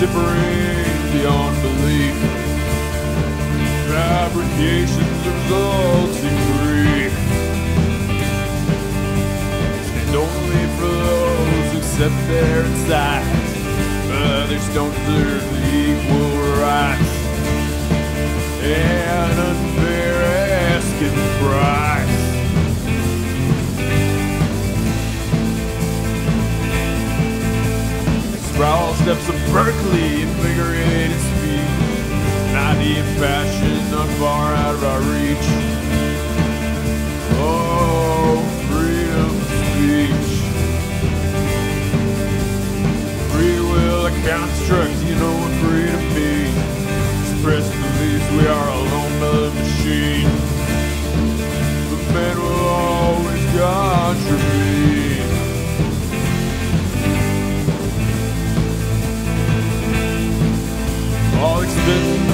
differing beyond belief. Fabrications resulting grief. And only for those who set their sights, others don't deserve the equal rights. and unfair asking price. Prowl steps of Berkeley, invigorated speed. Not even fashion, not far out of our reach. been